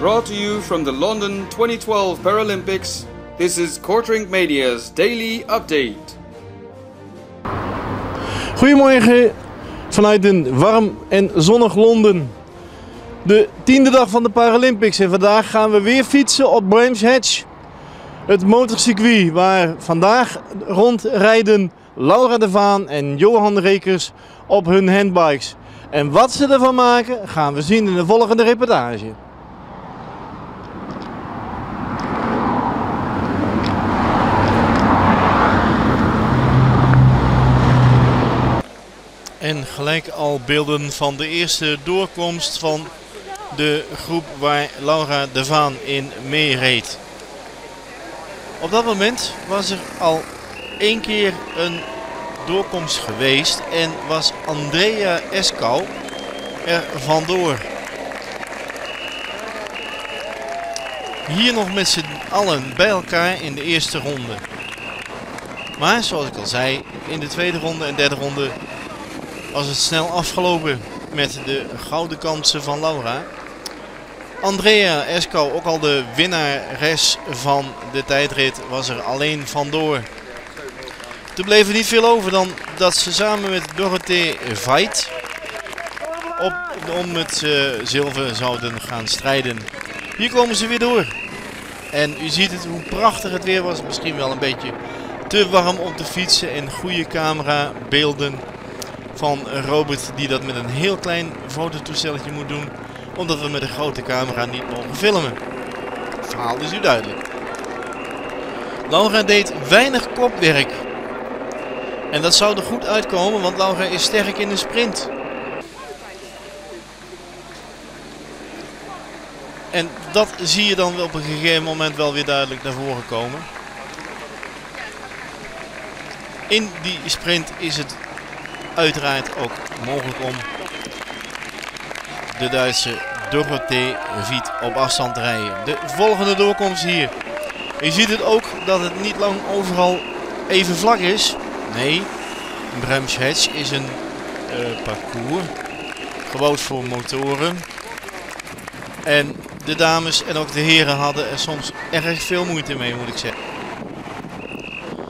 brought to you from the London 2012 Paralympics. This is Kortrink Media's daily update. Goedemorgen vanuit een warm en zonnig Londen. De tiende dag van de Paralympics en vandaag gaan we weer fietsen op Brands Hatch. Het motorcircuit waar vandaag rondrijden Laura de Vaan en Johan Rekers op hun handbikes. En wat ze ervan maken gaan we zien in de volgende reportage. En gelijk al beelden van de eerste doorkomst van de groep waar Laura de Vaan in meereed. Op dat moment was er al één keer een doorkomst geweest en was Andrea Escau er vandoor. Hier nog met z'n allen bij elkaar in de eerste ronde. Maar zoals ik al zei, in de tweede ronde en derde ronde was het snel afgelopen met de gouden kansen van Laura. Andrea Esco, ook al de winnares van de tijdrit, was er alleen vandoor. Er bleef niet veel over dan dat ze samen met Dorothee Veit op, om het uh, zilver zouden gaan strijden. Hier komen ze weer door. En u ziet het hoe prachtig het weer was. Misschien wel een beetje te warm om te fietsen en goede camera beelden van Robert die dat met een heel klein fototoestelletje moet doen. Omdat we met een grote camera niet mogen filmen. Het verhaal is u duidelijk. Laura deed weinig kopwerk. En dat zou er goed uitkomen, want Laura is sterk in de sprint. En dat zie je dan op een gegeven moment wel weer duidelijk naar voren komen. In die sprint is het uiteraard ook mogelijk om de Duitse Dorothee Viet op afstand te rijden. De volgende doorkomst hier. Je ziet het ook dat het niet lang overal even vlak is. Nee, Brems Hedge is een uh, parcours gebouwd voor motoren. En de dames en ook de heren hadden er soms erg veel moeite mee moet ik zeggen.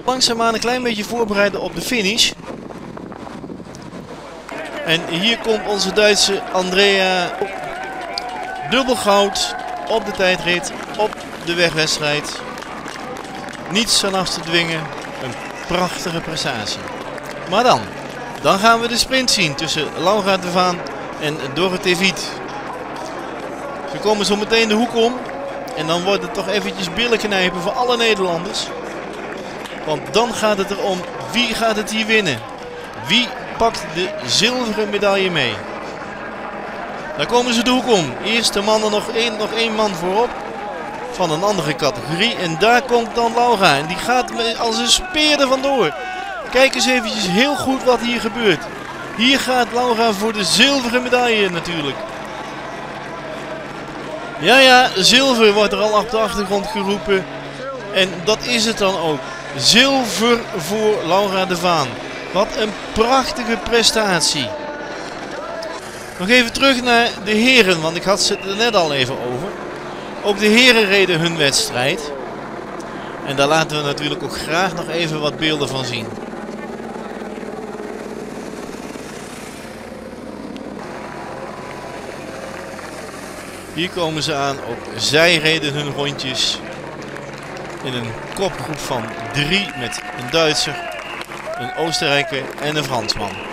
Langzaamaan een klein beetje voorbereiden op de finish. En hier komt onze Duitse Andrea dubbel goud op de tijdrit, op de wegwedstrijd. Niets aan af te dwingen. Een prachtige prestatie. Maar dan, dan gaan we de sprint zien tussen Laura de Vaan en Dorothee Viet. Ze komen zo meteen de hoek om. En dan wordt het toch eventjes billen knijpen voor alle Nederlanders. Want dan gaat het erom wie gaat het hier winnen. Wie pakt de zilveren medaille mee. Daar komen ze de hoek om. Eerst de mannen nog één, nog één man voorop. Van een andere categorie. En daar komt dan Laura. En die gaat als een speer er vandoor. Kijk eens eventjes heel goed wat hier gebeurt. Hier gaat Laura voor de zilveren medaille natuurlijk. Ja, ja, zilver wordt er al op de achtergrond geroepen. En dat is het dan ook. Zilver voor Laura de Vaan. Wat een prachtige prestatie. Nog even terug naar de heren, want ik had het er net al even over. Ook de heren reden hun wedstrijd. En daar laten we natuurlijk ook graag nog even wat beelden van zien. Hier komen ze aan. Ook zij reden hun rondjes. In een kopgroep van drie met een Duitser, een Oostenrijker en een Fransman.